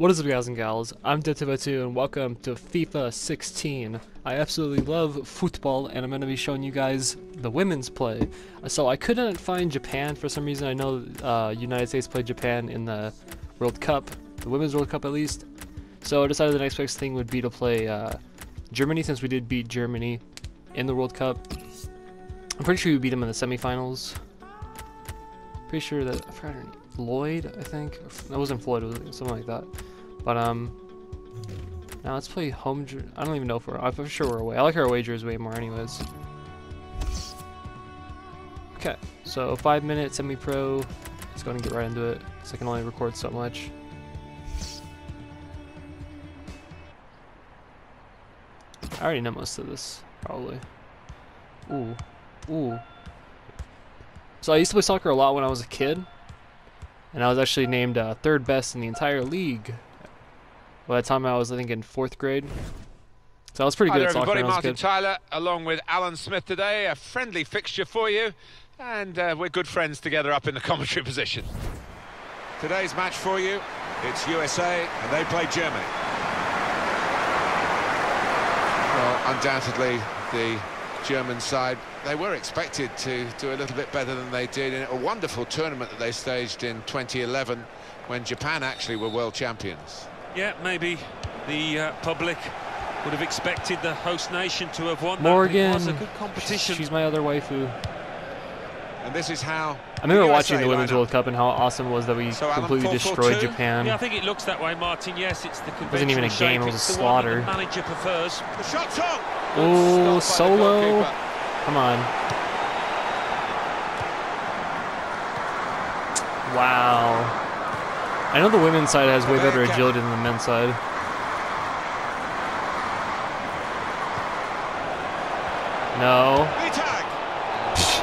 What is up guys and gals, I'm Detiv2 and welcome to FIFA 16. I absolutely love football and I'm going to be showing you guys the women's play. So I couldn't find Japan for some reason, I know uh, United States played Japan in the World Cup, the Women's World Cup at least. So I decided the next best thing would be to play uh, Germany since we did beat Germany in the World Cup. I'm pretty sure we beat them in the semifinals. Pretty sure that, I forgot her name, Lloyd, I think? That wasn't Floyd, it was something like that. But, um, now let's play home. I don't even know if we're. I'm sure we're away. I like our wagers way more, anyways. Okay, so five minutes semi-pro. Let's go and get right into it. So I can only record so much. I already know most of this, probably. Ooh, ooh. So I used to play soccer a lot when I was a kid, and I was actually named uh, third best in the entire league by the time I was, I think, in fourth grade. So I was pretty Hi good there, at soccer everybody. when I was Martin kid. Tyler, along with Alan Smith today. A friendly fixture for you, and uh, we're good friends together up in the commentary position. Today's match for you, it's USA, and they play Germany. Well, undoubtedly, the German side, they were expected to do a little bit better than they did in a wonderful tournament that they staged in 2011 when Japan actually were world champions. Yeah, maybe the uh, public would have expected the host nation to have won Morgan. that. It was a good competition. She's my other waifu. And this is how I remember the watching USA the Women's World. Cup and how awesome it was that we So, Alan, completely 4-4-2? destroyed Japan. yeah, I think it looks that way, Martin. Yes, it's the conventional wasn't even a game, shape. it was a the one that slaughter. The manager prefers. The shot's on! Oh, Good the solo. Come on. Wow. I know the women's side has way better agility than the men's side. No.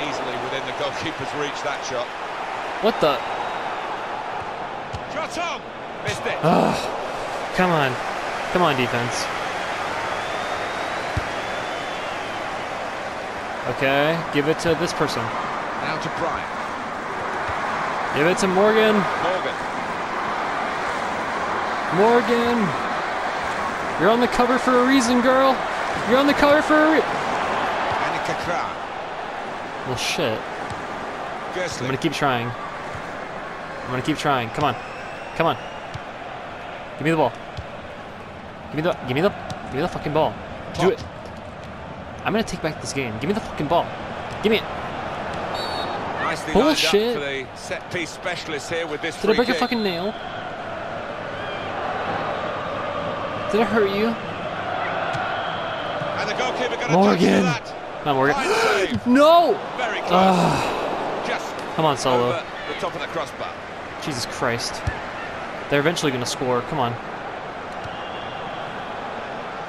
Easily within the goalkeeper's reach, that shot. What the? Shot on! Missed it. Ugh. Come on. Come on, defense. Okay, give it to this person. Now to Brian. Give it to Morgan. Morgan. Morgan! You're on the cover for a reason, girl! You're on the cover for a re- Annike Krahn. Well, shit. I'm gonna keep trying. I'm gonna keep trying. Come on. Come on. Give me the ball. Give me the give me the give me the fucking ball. Do it. I'm gonna take back this game. Give me the fucking ball. Give me it. Nicely Bullshit. lined up for the set piece specialist here with this Did I break a fucking nail? Did it hurt you? And the goalkeeper got Morgan. touch that. Not Morgan. No! Very close. Ugh. Just Come on, Solo. the top of the crossbar. Jesus Christ. They're eventually gonna score. Come on.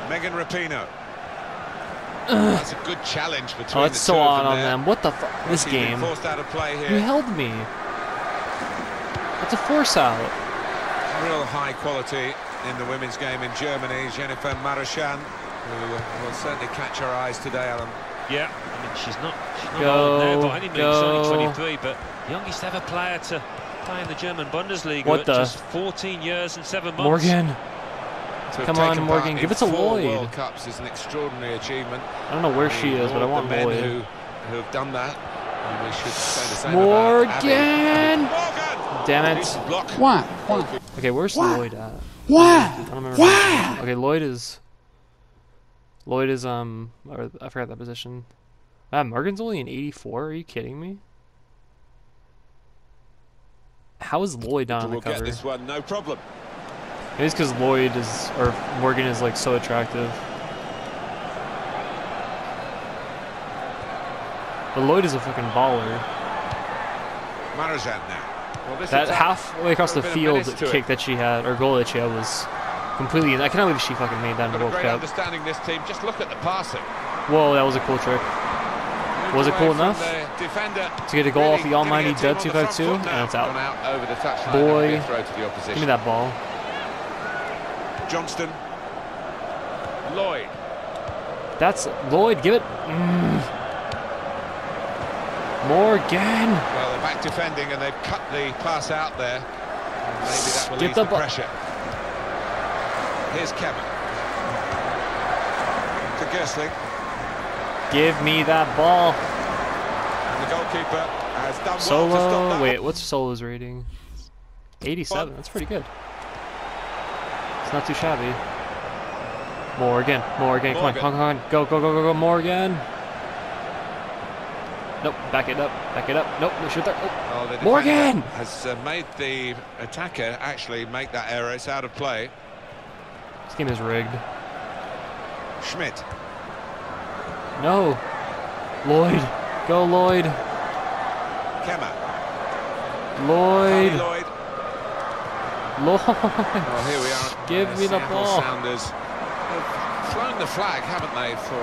Megan Rapinoe. That's a good challenge between Oh, it's two so of on on them. What the fuck? This game. forced out of play You held me. That's a force out. Real high quality in the women's game in Germany. Jennifer Marozsán, who uh, will certainly catch our eyes today, Alan. Yeah, I mean she's not she's not Go, old now, but any means only 23. But youngest ever player to play in the German Bundesliga What at the- just 14 years and seven months. Morgan. To Come on, Morgan, give in it to four Lloyd. World Cups is an extraordinary achievement. I don't know where she is, but I want the men Lloyd. Who, who have done that. And we should say the same about Morgan! Morgan! Damn it. Decent block. Why? Why? Okay, where's Lloyd at? Why? I don't remember. Why? Okay, Lloyd is. Lloyd is um, or I forgot that position. Ah, Morgan's only an 84. Are you kidding me? How is Lloyd not on the We'll get this one, no problem. Maybe it's because Lloyd is or Morgan is like so attractive. But Lloyd is a fucking baller. Marozsán now. Well, That halfway across the Got a bit of field kick that she had, or goal that she had, was completely. I cannot believe she fucking made that in the World great Cup. understanding this team. Just look at the passing. Whoa, that was a cool trick. Moved Was it cool enough to get a goal off the almighty Dead team on the front 252, and it's out. Out over the. Boy. and be a throw to the. Give me that ball. Johnston. Lloyd. That's Lloyd. Give it. Mm. Morgan. Well, they're back defending and they've cut the pass out there. And Maybe that will Get ease the the, pressure. Here's Kevin. To Goeßling. Give me that ball. And the goalkeeper has done well to stop Solo. that. Wait, what's Solo's rating? 87. That's pretty good. It's not too shabby. Morgan. Morgan. Come on. Morgan. Come on. Come on. Go. Go. Go. Go. Go. Morgan. Nope. Back it up. Back it up. Nope. No shoot there. Oh. Oh, Morgan! has uh, made the attacker actually make that error. It's out of play. This game is rigged. Schmidt. No. Lloyd. Go Lloyd. Kemme. Lloyd. Lloyd. Lloyd. Oh, here we are. Give me the ball. Sounders have flown the flag, haven't they, for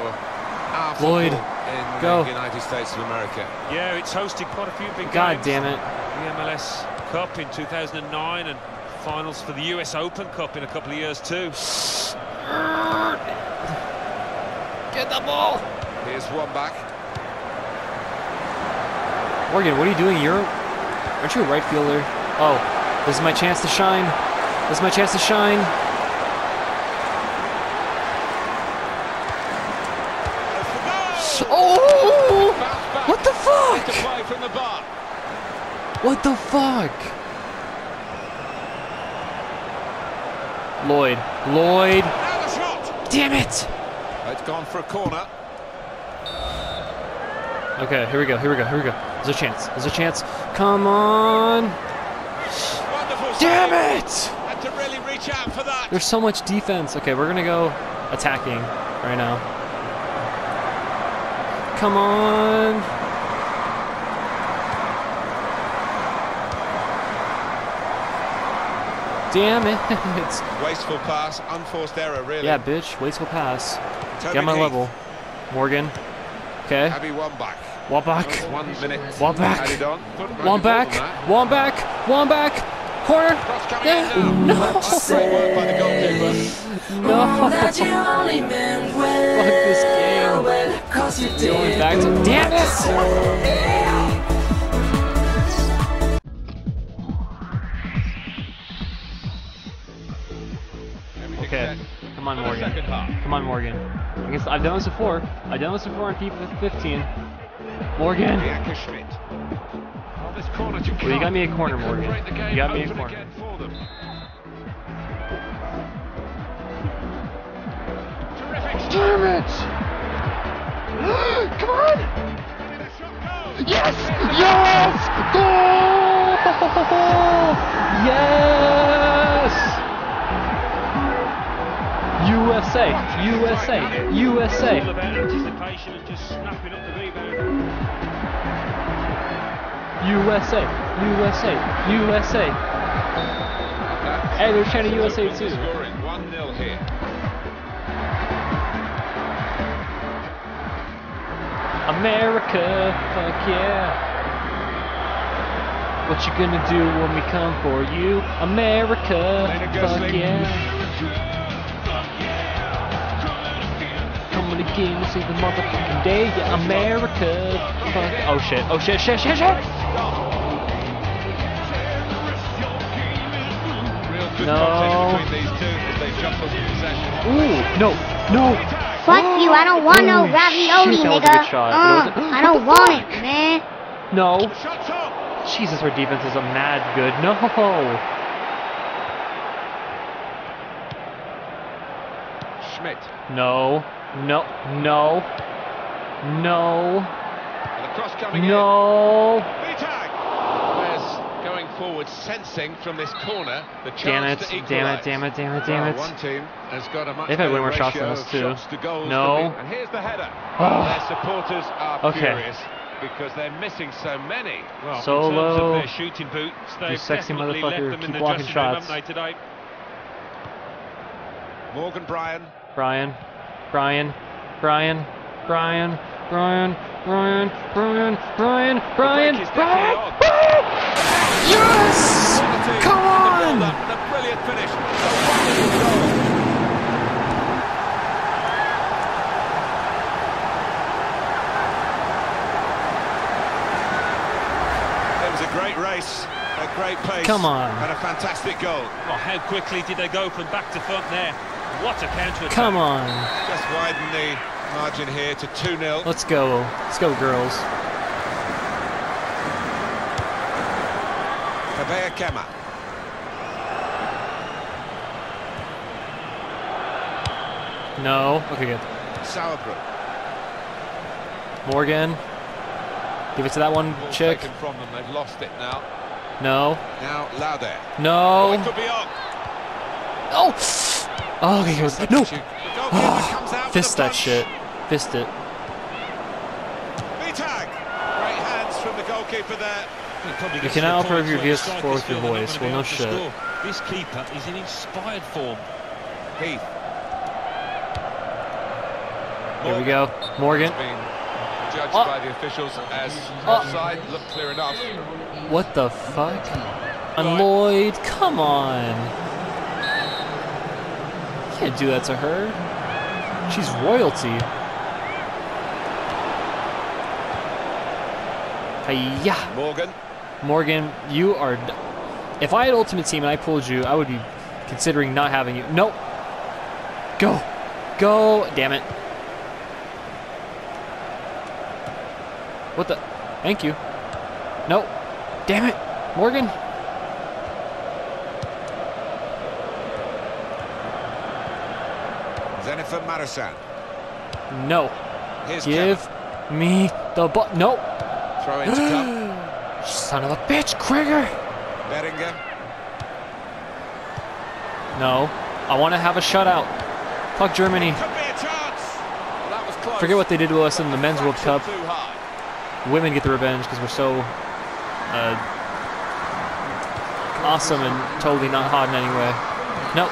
our Lloyd, football in go. the United States of America. Yeah, it's hosted quite a few big God games. damn it. The MLS Cup in 2009 and finals for the US Open Cup in a couple of years too. Get the ball. Here's one back. Morgan, what are you doing? You're aren't you a right fielder? Oh, this is my chance to shine. This is my chance to shine. Oh! Bounce back. What the To fuck? play from the bar. What the fuck? Lloyd. Lloyd. Now the shot. Damn it! It's gone for a corner. Okay, here we go. Here we go. Here we go. There's a chance. There's a chance. Come on! Wonderful Damn save. it! Had to really reach out for that. There's so much defense. Okay, we're gonna go attacking right now. Come on. Damn it. Wasteful pass, unforced error, really. Yeah, bitch, wasteful pass. Get my level. Morgan. Okay. Abby Wambach. Wambach. One minute. Wambach. Wambach. Wambach. Wambach. Corner. Yeah. No. No. no. Fuck this game. Going back to. Damn it! Second half. Come on, Morgan. I guess I've done this before. I've done this before in FIFA 15. Morgan. Oh, this corner to Well, you got me a corner, Morgan. break the game You got me a corner. again for them. Terrific Damn it! Come on! Yes! Yes! Goal! Yes! USA! USA! USA! about anticipation and just snapping up the rebound. USA! USA! USA! Hey, they're trying to USA too. Scoring 1-0 here. America, fuck yeah. What you gonna do when we come for you? America, fuck yeah. Coming again to the motherfucking day, yeah, America, fuck. Oh shit, oh shit, shit, shit, shit! Real good No. between these two as they jumble for possession. Ooh, no, no! Fuck you, I don't want no ravioli, shit, that was a nigga. shot. Uh, It I don't want it, man. No! Jesus, our defense is a mad good. No! Schmidt. No, no, no, no, And cross coming no! in. Mittag. Players going forward, sensing from this corner the chance Damn it, to damn it, damn it, damn it, Well, damn it. one team has got a much They've had way better more shots than us, of too. shots to goals No. than And here's the header. Oh. Their supporters are Okay. furious because they're missing so many. Well, in terms Solo. of their shooting boots, they've sexy definitely left motherfucker, them keep in the blocking dressing room, shots. haven't today? Morgan Bryan. Brian, Brian, Brian, Brian, Brian, Brian, Brian, Brian, Brian, Brian, definitely on. Brian! Yes! Come on! build-up a brilliant finish. A wonderful goal. It was a great race, a great pace. Come on. And a fantastic goal. Well, how quickly did they go from back to front there? What a counter Come on. Just widen the margin here to 2-0. Let's go. Let's go, girls. Tabea Kemme. No. Okay, good. Sauerbruch. Morgan. Give it to that one Ball chick. taken from them. They've lost it now. No. Now Laudehr. Oh, No. it could be on. Oh! Oh, okay, he was. No! The goalkeeper comes out with Fist that shit. Fist it. Mittag. Great hands from the goalkeeper there. You cannot improve your VS4 with your voice. Well, no shit. This keeper is in inspired form. Heath. Here we go. Morgan. Judged Oh. by the officials as Oh. offside. Looked clear enough. What the fuck? And Lloyd, come on. Can't do that to her. She's royalty. Hiya. Morgan. Morgan, you are. d- If I had Ultimate Team and I pulled you, I would be considering not having you. Nope. Go. Go. Damn it. What the? Thank you. Nope. Damn it. Morgan. Dzsenifer Marozsán. No. Here's Give Kemme. me the ball. No. Throw in to. Son of a bitch, Krieger. Behringer. No. I want to have a shutout. Fuck Germany. Could be a chance. Well, that was close. Forget what they did to us in the Men's World Cup. Women get the revenge because we're so uh, awesome and totally not hot in any way. No,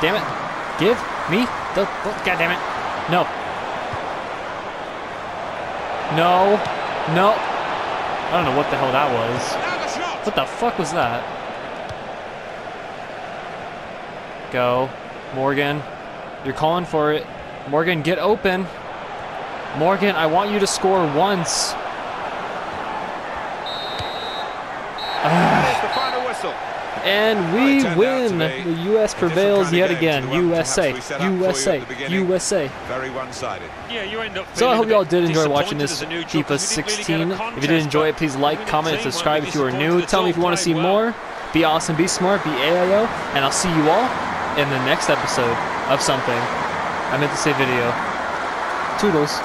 damn it! Give me Oh, oh, god damn it! No, no, no! I don't know what the hell that was. What the fuck was that? Go, Morgan. You're calling for it. Morgan, get open. Morgan, I want you to score once. There's the final whistle. And we turned win. The U.S. prevails yet again. to the one perhaps USA, we set up for you at USA. USA. Very one-sided. Yeah, you end up So I hope you all did enjoy watching this as a neutral FIFA 'cause we didn't really 16. get If you did enjoy it, please like, comment, and subscribe if you are new. Tell me if you want to see well. more. Be awesome, be smart, be AIO, and I'll see you all in the next episode of something. I meant to say video. Toodles.